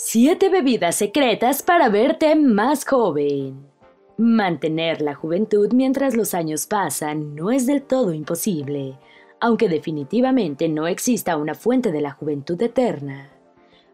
7 bebidas secretas para verte más joven. Mantener la juventud mientras los años pasan no es del todo imposible, aunque definitivamente no exista una fuente de la juventud eterna.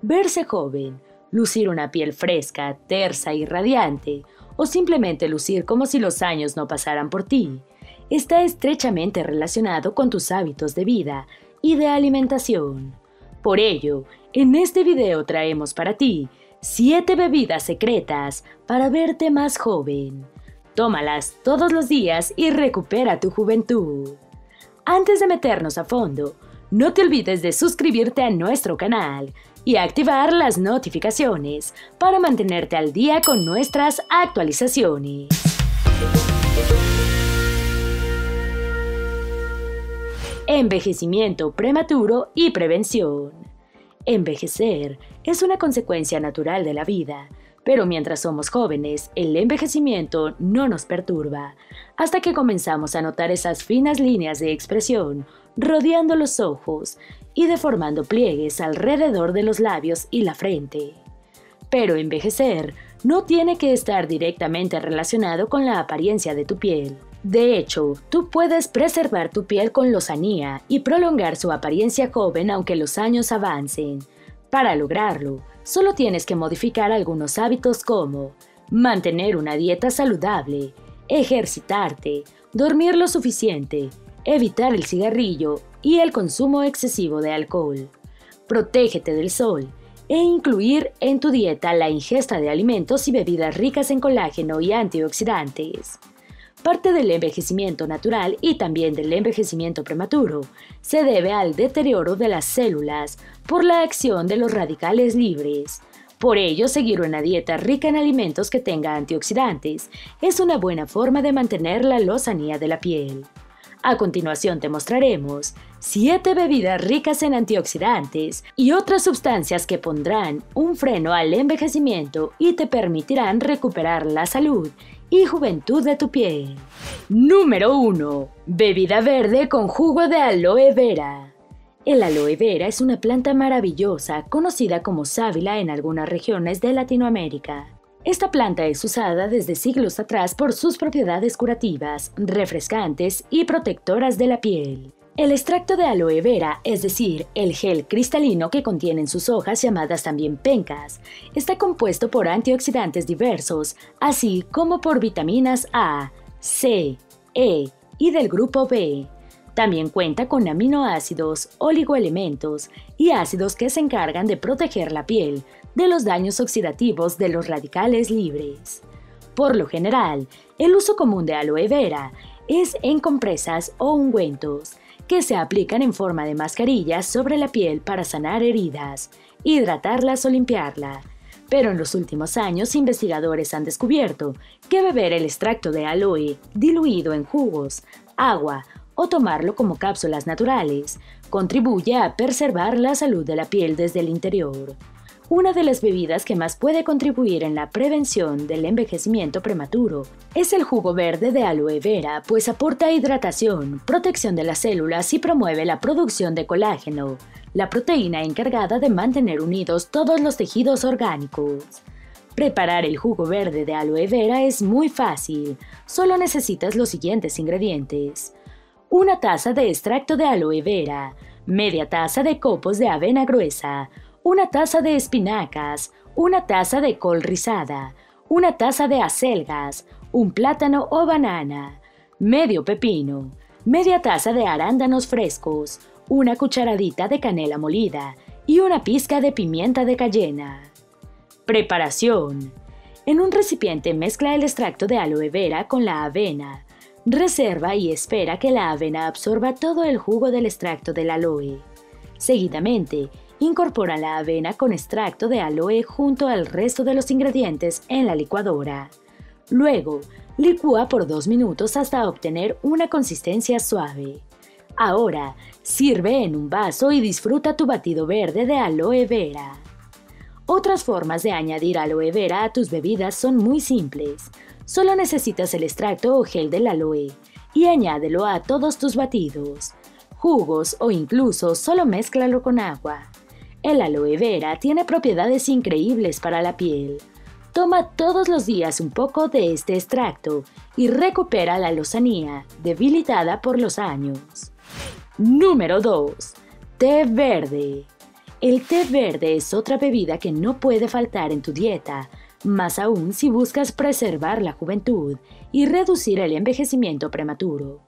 Verse joven, lucir una piel fresca, tersa y radiante, o simplemente lucir como si los años no pasaran por ti, está estrechamente relacionado con tus hábitos de vida y de alimentación. Por ello, en este video traemos para ti 7 bebidas secretas para verte más joven. Tómalas todos los días y recupera tu juventud. Antes de meternos a fondo, no te olvides de suscribirte a nuestro canal y activar las notificaciones para mantenerte al día con nuestras actualizaciones. Envejecimiento prematuro y prevención. Envejecer es una consecuencia natural de la vida, pero mientras somos jóvenes, el envejecimiento no nos perturba, hasta que comenzamos a notar esas finas líneas de expresión rodeando los ojos y deformando pliegues alrededor de los labios y la frente. Pero envejecer no tiene que estar directamente relacionado con la apariencia de tu piel. De hecho, tú puedes preservar tu piel con lozanía y prolongar su apariencia joven aunque los años avancen. Para lograrlo, solo tienes que modificar algunos hábitos como mantener una dieta saludable, ejercitarte, dormir lo suficiente, evitar el cigarrillo y el consumo excesivo de alcohol. Protégete del sol e incluir en tu dieta la ingesta de alimentos y bebidas ricas en colágeno y antioxidantes. Parte del envejecimiento natural y también del envejecimiento prematuro se debe al deterioro de las células por la acción de los radicales libres. Por ello, seguir una dieta rica en alimentos que tenga antioxidantes es una buena forma de mantener la lozanía de la piel. A continuación te mostraremos 7 bebidas ricas en antioxidantes y otras sustancias que pondrán un freno al envejecimiento y te permitirán recuperar la salud y juventud de tu piel. Número 1. Bebida verde con jugo de aloe vera. El aloe vera es una planta maravillosa conocida como sábila en algunas regiones de Latinoamérica. Esta planta es usada desde siglos atrás por sus propiedades curativas, refrescantes y protectoras de la piel. El extracto de aloe vera, es decir, el gel cristalino que contienen sus hojas llamadas también pencas, está compuesto por antioxidantes diversos, así como por vitaminas A, C, E y del grupo B. También cuenta con aminoácidos, oligoelementos y ácidos que se encargan de proteger la piel de los daños oxidativos de los radicales libres. Por lo general, el uso común de aloe vera es en compresas o ungüentos, que se aplican en forma de mascarillas sobre la piel para sanar heridas, hidratarlas o limpiarla. Pero en los últimos años investigadores han descubierto que beber el extracto de aloe diluido en jugos, agua o tomarlo como cápsulas naturales contribuye a preservar la salud de la piel desde el interior. Una de las bebidas que más puede contribuir en la prevención del envejecimiento prematuro es el jugo verde de aloe vera, pues aporta hidratación, protección de las células y promueve la producción de colágeno, la proteína encargada de mantener unidos todos los tejidos orgánicos. Preparar el jugo verde de aloe vera es muy fácil, solo necesitas los siguientes ingredientes. Una taza de extracto de aloe vera, media taza de copos de avena gruesa, una taza de espinacas, una taza de col rizada, una taza de acelgas, un plátano o banana, medio pepino, media taza de arándanos frescos, una cucharadita de canela molida y una pizca de pimienta de cayena. Preparación. En un recipiente mezcla el extracto de aloe vera con la avena. Reserva y espera que la avena absorba todo el jugo del extracto del aloe. Seguidamente, Incorpora la avena con extracto de aloe junto al resto de los ingredientes en la licuadora. Luego, licúa por dos minutos hasta obtener una consistencia suave. Ahora, sirve en un vaso y disfruta tu batido verde de aloe vera. Otras formas de añadir aloe vera a tus bebidas son muy simples. Solo necesitas el extracto o gel del aloe y añádelo a todos tus batidos, jugos o incluso solo mézclalo con agua. El aloe vera tiene propiedades increíbles para la piel. Toma todos los días un poco de este extracto y recupera la lozanía debilitada por los años. Número 2. Té verde. El té verde es otra bebida que no puede faltar en tu dieta, más aún si buscas preservar la juventud y reducir el envejecimiento prematuro.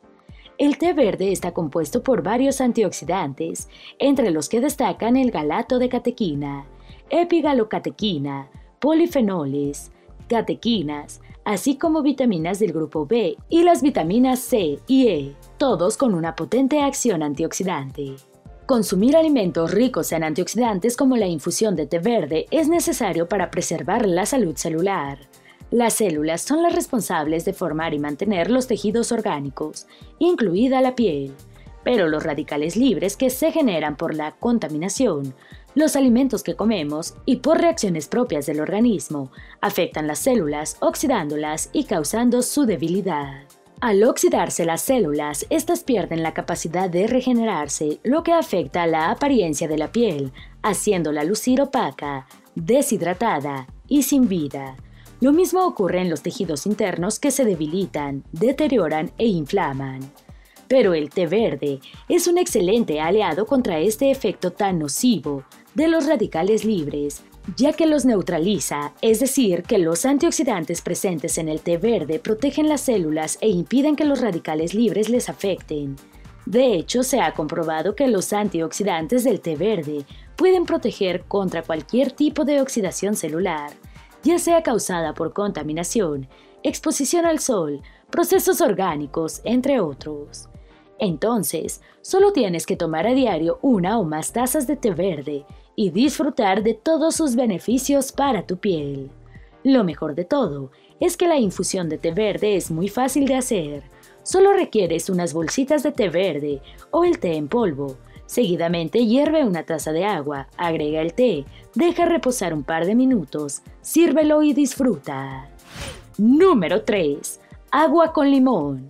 El té verde está compuesto por varios antioxidantes, entre los que destacan el galato de catequina, epigalocatequina, polifenoles, catequinas, así como vitaminas del grupo B y las vitaminas C y E, todos con una potente acción antioxidante. Consumir alimentos ricos en antioxidantes como la infusión de té verde es necesario para preservar la salud celular. Las células son las responsables de formar y mantener los tejidos orgánicos, incluida la piel, pero los radicales libres que se generan por la contaminación, los alimentos que comemos y por reacciones propias del organismo afectan las células, oxidándolas y causando su debilidad. Al oxidarse las células, éstas pierden la capacidad de regenerarse, lo que afecta la apariencia de la piel, haciéndola lucir opaca, deshidratada y sin vida. Lo mismo ocurre en los tejidos internos que se debilitan, deterioran e inflaman. Pero el té verde es un excelente aliado contra este efecto tan nocivo de los radicales libres, ya que los neutraliza, es decir, que los antioxidantes presentes en el té verde protegen las células e impiden que los radicales libres les afecten. De hecho, se ha comprobado que los antioxidantes del té verde pueden proteger contra cualquier tipo de oxidación celular, ya sea causada por contaminación, exposición al sol, procesos orgánicos, entre otros. Entonces, solo tienes que tomar a diario una o más tazas de té verde y disfrutar de todos sus beneficios para tu piel. Lo mejor de todo es que la infusión de té verde es muy fácil de hacer. Solo requieres unas bolsitas de té verde o el té en polvo. Seguidamente hierve una taza de agua, agrega el té, deja reposar un par de minutos, sírvelo y disfruta. Número 3. Agua con limón.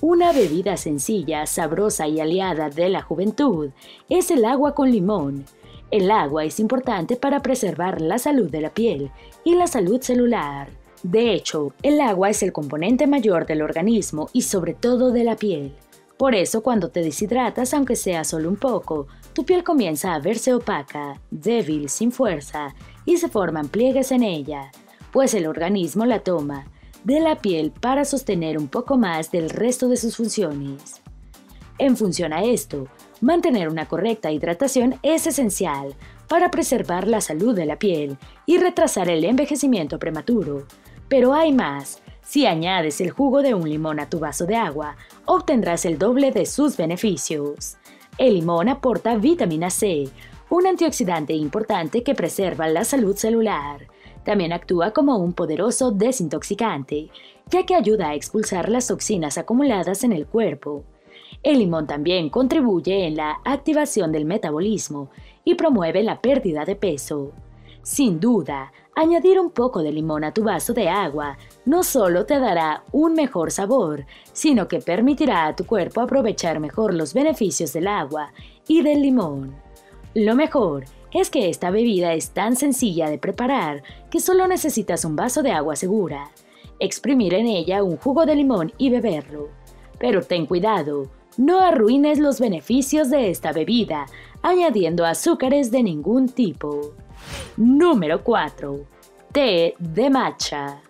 Una bebida sencilla, sabrosa y aliada de la juventud es el agua con limón. El agua es importante para preservar la salud de la piel y la salud celular. De hecho, el agua es el componente mayor del organismo y sobre todo de la piel. Por eso cuando te deshidratas, aunque sea solo un poco, tu piel comienza a verse opaca, débil, sin fuerza, y se forman pliegues en ella, pues el organismo la toma de la piel para sostener un poco más del resto de sus funciones. En función a esto, Mantener una correcta hidratación es esencial para preservar la salud de la piel y retrasar el envejecimiento prematuro. Pero hay más. Si añades el jugo de un limón a tu vaso de agua, obtendrás el doble de sus beneficios. El limón aporta vitamina C, un antioxidante importante que preserva la salud celular. También actúa como un poderoso desintoxicante, ya que ayuda a expulsar las toxinas acumuladas en el cuerpo. El limón también contribuye en la activación del metabolismo y promueve la pérdida de peso. Sin duda, añadir un poco de limón a tu vaso de agua no solo te dará un mejor sabor, sino que permitirá a tu cuerpo aprovechar mejor los beneficios del agua y del limón. Lo mejor es que esta bebida es tan sencilla de preparar que solo necesitas un vaso de agua segura, exprimir en ella un jugo de limón y beberlo. Pero ten cuidado, no arruines los beneficios de esta bebida añadiendo azúcares de ningún tipo. Número 4. Té de matcha.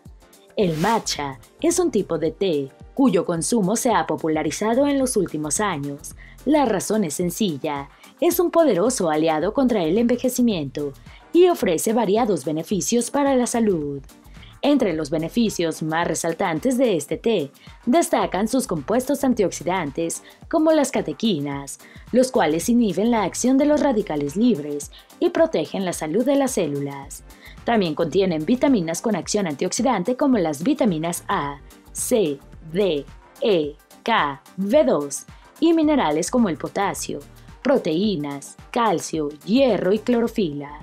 El matcha es un tipo de té cuyo consumo se ha popularizado en los últimos años. La razón es sencilla, es un poderoso aliado contra el envejecimiento y ofrece variados beneficios para la salud. Entre los beneficios más resaltantes de este té destacan sus compuestos antioxidantes como las catequinas, los cuales inhiben la acción de los radicales libres y protegen la salud de las células. También contienen vitaminas con acción antioxidante como las vitaminas A, C, D, E, K, B2 y minerales como el potasio, proteínas, calcio, hierro y clorofila.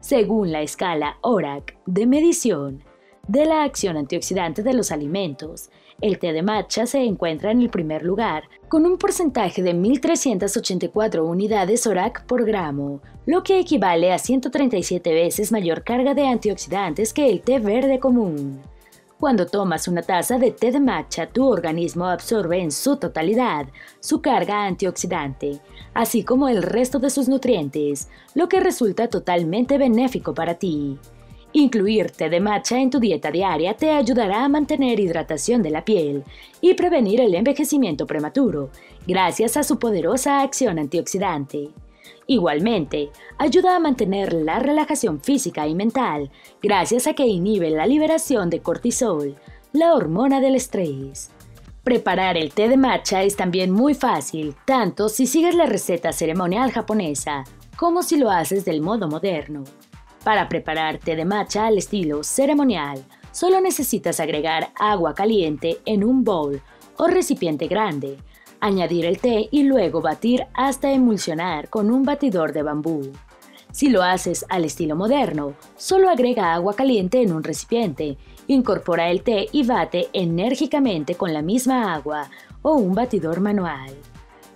Según la escala ORAC de medición, de la acción antioxidante de los alimentos. El té de matcha se encuentra en el primer lugar, con un porcentaje de 1.384 unidades ORAC por gramo, lo que equivale a 137 veces mayor carga de antioxidantes que el té verde común. Cuando tomas una taza de té de matcha, tu organismo absorbe en su totalidad su carga antioxidante, así como el resto de sus nutrientes, lo que resulta totalmente benéfico para ti. Incluir té de matcha en tu dieta diaria te ayudará a mantener hidratación de la piel y prevenir el envejecimiento prematuro, gracias a su poderosa acción antioxidante. Igualmente, ayuda a mantener la relajación física y mental gracias a que inhibe la liberación de cortisol, la hormona del estrés. Preparar el té de matcha es también muy fácil, tanto si sigues la receta ceremonial japonesa como si lo haces del modo moderno. Para preparar té de matcha al estilo ceremonial, solo necesitas agregar agua caliente en un bowl o recipiente grande, añadir el té y luego batir hasta emulsionar con un batidor de bambú. Si lo haces al estilo moderno, solo agrega agua caliente en un recipiente, incorpora el té y bate enérgicamente con la misma agua o un batidor manual.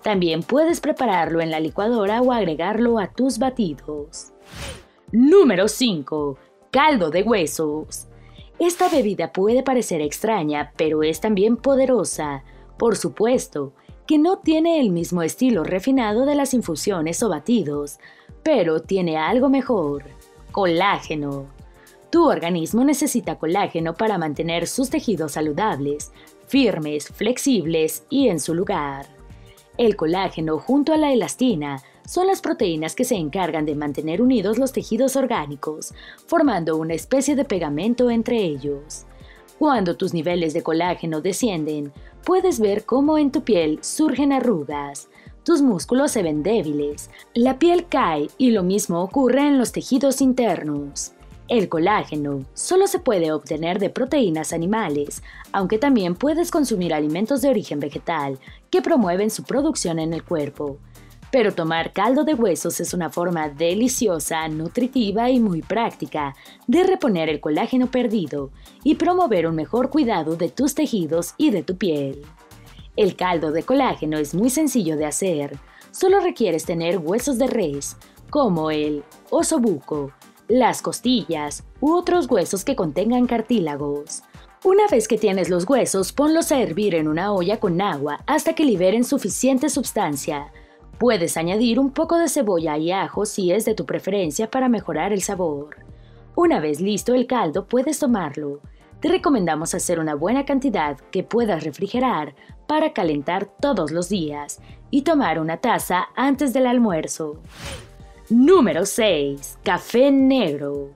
También puedes prepararlo en la licuadora o agregarlo a tus batidos. Número 5. Caldo de huesos. Esta bebida puede parecer extraña, pero es también poderosa. Por supuesto, que no tiene el mismo estilo refinado de las infusiones o batidos, pero tiene algo mejor, colágeno. Tu organismo necesita colágeno para mantener sus tejidos saludables, firmes, flexibles y en su lugar. El colágeno junto a la elastina son las proteínas que se encargan de mantener unidos los tejidos orgánicos, formando una especie de pegamento entre ellos. Cuando tus niveles de colágeno descienden, puedes ver cómo en tu piel surgen arrugas, tus músculos se ven débiles, la piel cae y lo mismo ocurre en los tejidos internos. El colágeno solo se puede obtener de proteínas animales, aunque también puedes consumir alimentos de origen vegetal que promueven su producción en el cuerpo. Pero tomar caldo de huesos es una forma deliciosa, nutritiva y muy práctica de reponer el colágeno perdido y promover un mejor cuidado de tus tejidos y de tu piel. El caldo de colágeno es muy sencillo de hacer. Solo requieres tener huesos de res, como el osobuco, las costillas u otros huesos que contengan cartílagos. Una vez que tienes los huesos, ponlos a hervir en una olla con agua hasta que liberen suficiente sustancia. Puedes añadir un poco de cebolla y ajo si es de tu preferencia para mejorar el sabor. Una vez listo el caldo, puedes tomarlo. Te recomendamos hacer una buena cantidad que puedas refrigerar para calentar todos los días y tomar una taza antes del almuerzo. Número 6. Café negro.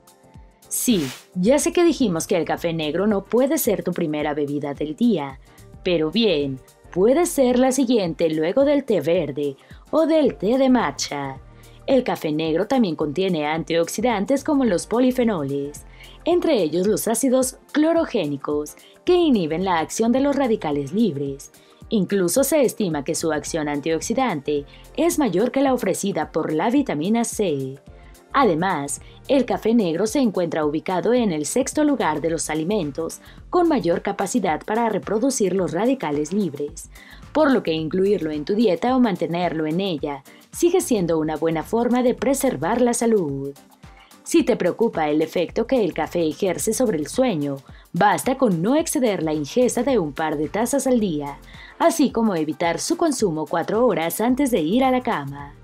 Sí, ya sé que dijimos que el café negro no puede ser tu primera bebida del día, pero bien, puede ser la siguiente luego del té verde o del té de matcha. El café negro también contiene antioxidantes como los polifenoles, entre ellos los ácidos clorogénicos, que inhiben la acción de los radicales libres. Incluso se estima que su acción antioxidante es mayor que la ofrecida por la vitamina C. Además, el café negro se encuentra ubicado en el sexto lugar de los alimentos con mayor capacidad para reproducir los radicales libres, por lo que incluirlo en tu dieta o mantenerlo en ella sigue siendo una buena forma de preservar la salud. Si te preocupa el efecto que el café ejerce sobre el sueño, basta con no exceder la ingesta de un par de tazas al día, así como evitar su consumo cuatro horas antes de ir a la cama.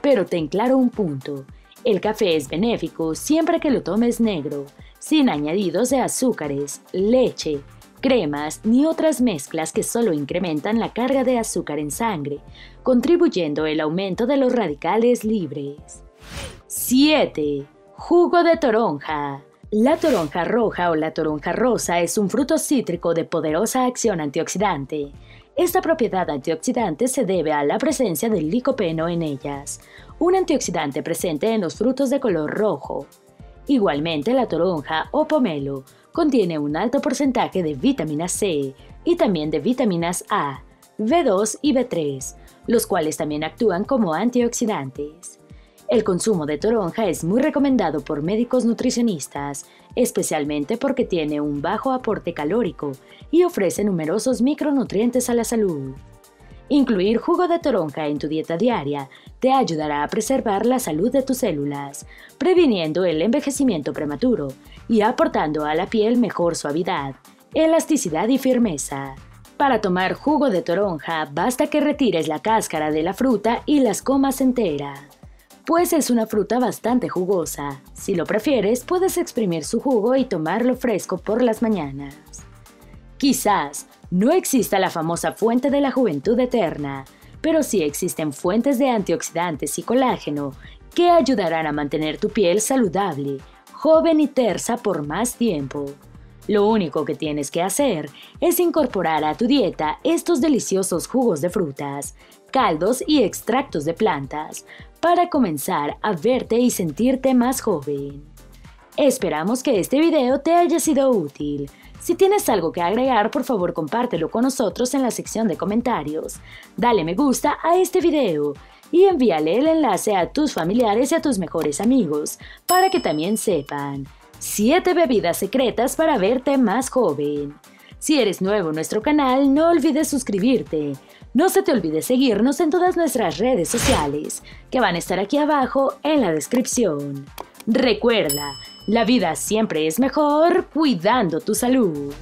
Pero ten claro un punto, el café es benéfico siempre que lo tomes negro, sin añadidos de azúcares, leche, cremas ni otras mezclas que solo incrementan la carga de azúcar en sangre, contribuyendo el aumento de los radicales libres. 7. Jugo de toronja. La toronja roja o la toronja rosa es un fruto cítrico de poderosa acción antioxidante. Esta propiedad antioxidante se debe a la presencia del licopeno en ellas, un antioxidante presente en los frutos de color rojo. Igualmente, la toronja o pomelo contiene un alto porcentaje de vitamina C y también de vitaminas A, B2 y B3, los cuales también actúan como antioxidantes. El consumo de toronja es muy recomendado por médicos nutricionistas, especialmente porque tiene un bajo aporte calórico y ofrece numerosos micronutrientes a la salud. Incluir jugo de toronja en tu dieta diaria te ayudará a preservar la salud de tus células, previniendo el envejecimiento prematuro y aportando a la piel mejor suavidad, elasticidad y firmeza. Para tomar jugo de toronja basta que retires la cáscara de la fruta y las comas entera pues es una fruta bastante jugosa. Si lo prefieres, puedes exprimir su jugo y tomarlo fresco por las mañanas. Quizás no exista la famosa fuente de la juventud eterna, pero sí existen fuentes de antioxidantes y colágeno que ayudarán a mantener tu piel saludable, joven y tersa por más tiempo. Lo único que tienes que hacer es incorporar a tu dieta estos deliciosos jugos de frutas, caldos y extractos de plantas para comenzar a verte y sentirte más joven. Esperamos que este video te haya sido útil. Si tienes algo que agregar, por favor compártelo con nosotros en la sección de comentarios. Dale me gusta a este video y envíale el enlace a tus familiares y a tus mejores amigos para que también sepan. 7 bebidas secretas para verte más joven. Si eres nuevo en nuestro canal, no olvides suscribirte. No se te olvide seguirnos en todas nuestras redes sociales, que van a estar aquí abajo en la descripción. Recuerda, la vida siempre es mejor cuidando tu salud.